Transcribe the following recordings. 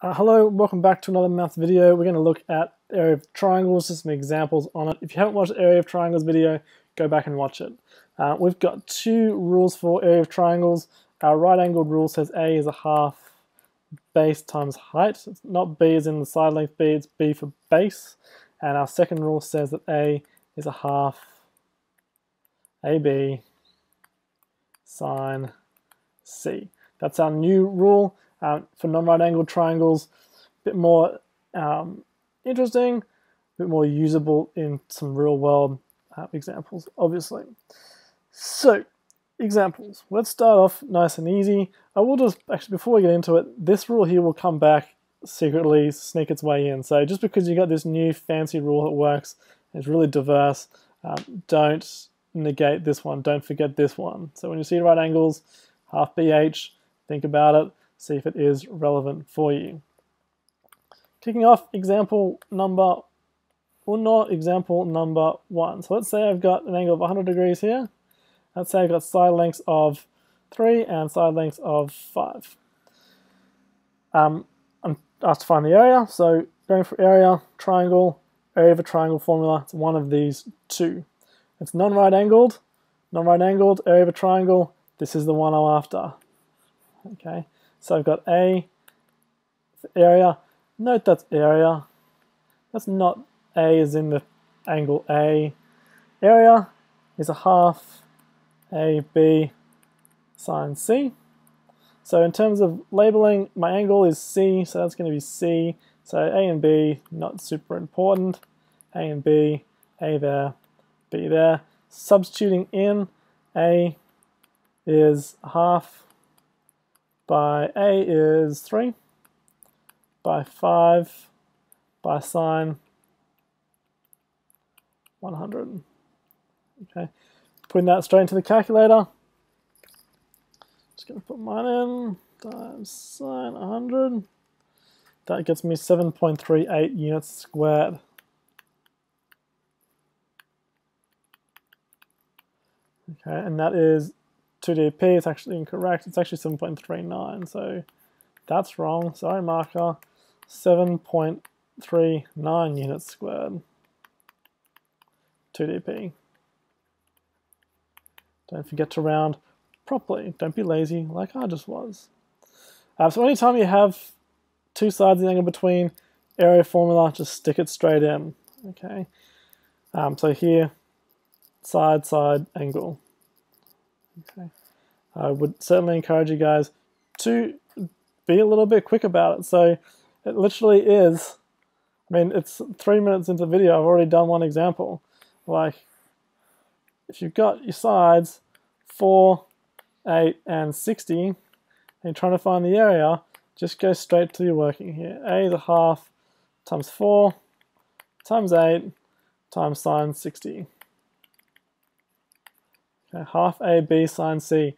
Uh, hello, welcome back to another math video. We're going to look at area of triangles, just some examples on it. If you haven't watched area of triangles video, go back and watch it. Uh, we've got two rules for area of triangles. Our right angled rule says A is a half base times height. It's not B as in the side length B, it's B for base. And our second rule says that A is a half AB sine C. That's our new rule um, for non-right angled triangles. A bit more um, interesting, a bit more usable in some real world uh, examples, obviously. So, examples. Let's start off nice and easy. I will just, actually, before we get into it, this rule here will come back secretly, sneak its way in. So just because you got this new fancy rule that works, it's really diverse, um, don't negate this one, don't forget this one. So when you see right angles, half BH, think about it see if it is relevant for you. Kicking off example number uno, example number one. So let's say I've got an angle of 100 degrees here. Let's say I've got side lengths of 3 and side lengths of 5. Um, I'm asked to find the area, so going for area, triangle, area of a triangle formula, it's one of these two. It's non-right angled, non-right angled, area of a triangle, this is the one I'm after. Okay, so I've got A area. Note that's area. That's not A is in the angle A. Area is a half AB sine C. So in terms of labeling, my angle is C, so that's going to be C. So A and B, not super important. A and B, A there, B there. Substituting in, A is half by A is 3, by 5, by sine 100. Okay, putting that straight into the calculator. Just going to put mine in, times sine 100. That gets me 7.38 units squared. Okay, and that is 2dp, is actually incorrect. It's actually 7.39, so that's wrong. Sorry, marker. 7.39 units squared. 2dp. Don't forget to round properly. Don't be lazy like I just was. Uh, so anytime you have two sides of the angle between area formula, just stick it straight in. Okay. Um, so here, side, side, angle. Okay. I would certainly encourage you guys to be a little bit quick about it. So it literally is, I mean, it's three minutes into the video, I've already done one example. Like, if you've got your sides 4, 8, and 60, and you're trying to find the area, just go straight to your working here. A is a half times 4 times 8 times sine 60. Okay, half AB sine C.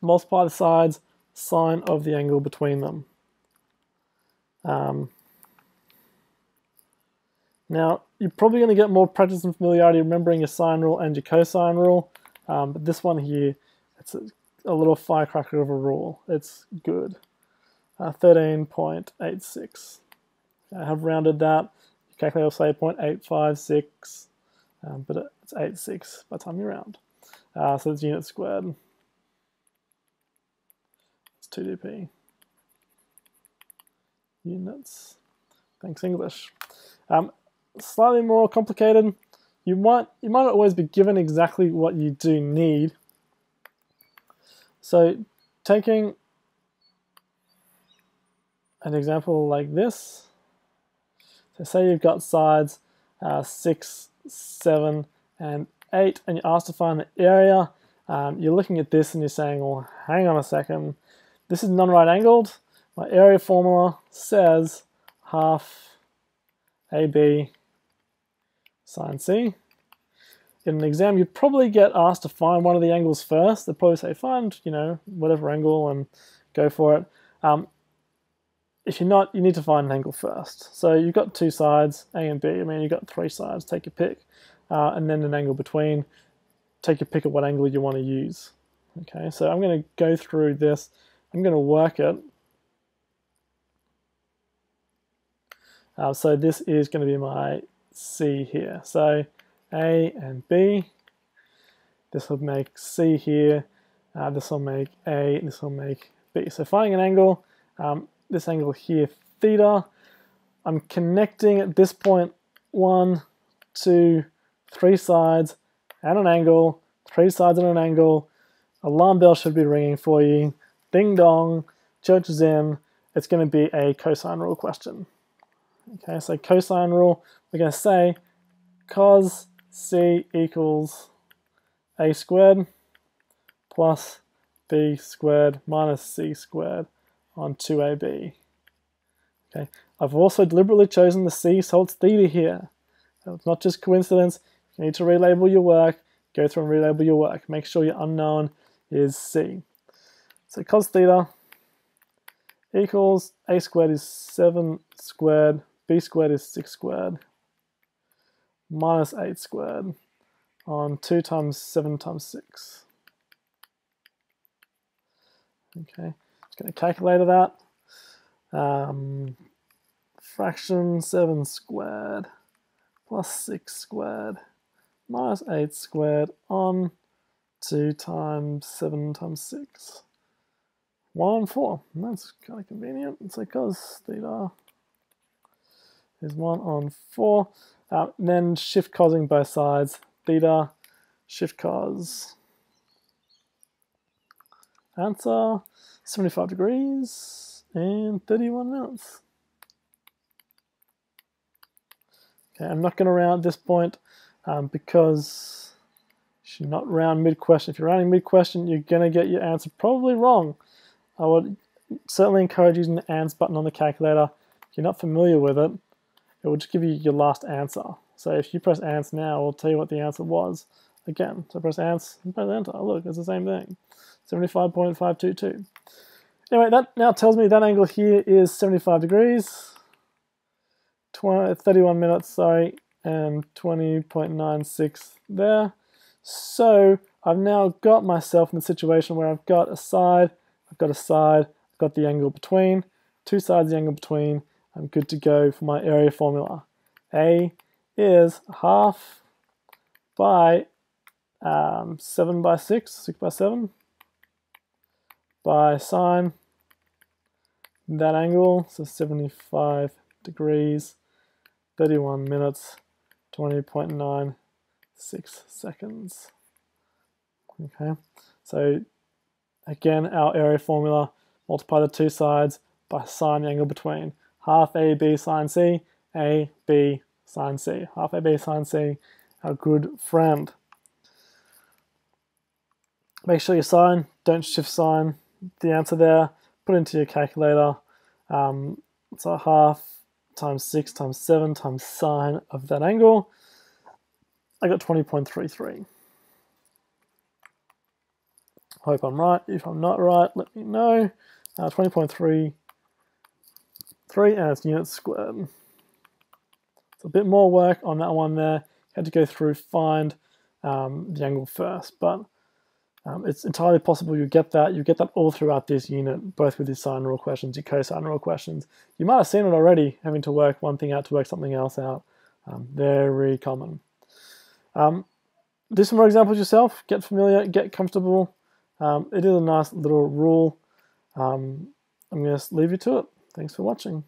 Multiply the sides, sine of the angle between them. Um, now, you're probably going to get more practice and familiarity remembering your sine rule and your cosine rule, um, but this one here, it's a, a, little firecracker of a rule. It's good. Uh, 13.86. I have rounded that. Your calculator will say 0.856, um, but it's 86 by the time you round. Uh, so it's unit squared. It's 2dp. Units. Thanks, English. Um, slightly more complicated. You might you might not always be given exactly what you do need. So taking an example like this. So say you've got sides uh, 6, 7, and 8 and you're asked to find the area, um, you're looking at this and you're saying, well, hang on a second, this is non-right angled. My area formula says half AB sine C. In an exam, you'd probably get asked to find one of the angles first. They'd probably say, find, you know, whatever angle and go for it. Um, if you're not, you need to find an angle first. So you've got two sides, A and B. I mean, you've got three sides, take your pick uh, and then an angle between. Take your pick at what angle you want to use. Okay, so I'm going to go through this. I'm going to work it. Uh, so this is going to be my C here. So A and B. This will make C here. Uh, this will make A. This will make B. So finding an angle, um, this angle here, theta. I'm connecting at this point one, two, three sides and an angle, three sides and an angle. Alarm bell should be ringing for you. Ding dong, church is in. It's going to be a cosine rule question. Okay, so cosine rule, we're going to say cos c equals a squared plus b squared minus c squared on 2ab. Okay, I've also deliberately chosen the c so it's theta here. It's not just coincidence. You need to relabel your work. Go through and relabel your work. Make sure your unknown is c. So cos theta equals a squared is 7 squared, b squared is 6 squared, minus 8 squared on 2 times 7 times 6. Okay, just going to calculate that. Um, fraction 7 squared plus 6 squared minus 8 squared on 2 times 7 times 6. 1 on 4. And that's kind of convenient. It's cos theta is 1 on 4. Uh, then shift cosing both sides. Theta, shift cos. Answer 75 degrees and 31 minutes. Okay, I'm not going to round at this point um, because you should not round mid-question. If you're rounding mid-question, you're going to get your answer probably wrong. I would certainly encourage using the ANS button on the calculator. If you're not familiar with it, it will just give you your last answer. So if you press ANS now, it'll tell you what the answer was. Again, so press ANS and press enter. Look, it's the same thing. 75.522. Anyway, that now tells me that angle here is 75 degrees. 20, 31 minutes, sorry, and 20.96 there. So I've now got myself in a situation where I've got a side I've got a side, I've got the angle between, two sides the angle between, I'm good to go for my area formula. A is half by um, 7 by 6, 6 by 7, by sine that angle, so 75 degrees, 31 minutes, 20.96 seconds. Okay, so Again, our area formula, multiply the two sides by sine angle between. Half AB sine C, AB sine C. Half AB sine C, our good friend. Make sure you sign, don't shift sign the answer there. Put into your calculator. Um, so half times 6 times 7 times sine of that angle. I got 20.33. Hope I'm right. If I'm not right, let me know. Uh, 20.3 3 and it's units squared. It's a bit more work on that one there. Had to go through find um, the angle first, but um, it's entirely possible you get that. You get that all throughout this unit, both with your sine rule questions, your cosine rule questions. You might have seen it already, having to work one thing out to work something else out. Um, very common. Um, do some more examples yourself. Get familiar, get comfortable. Um, it is a nice little rule. Um, I'm going to leave you to it. Thanks for watching.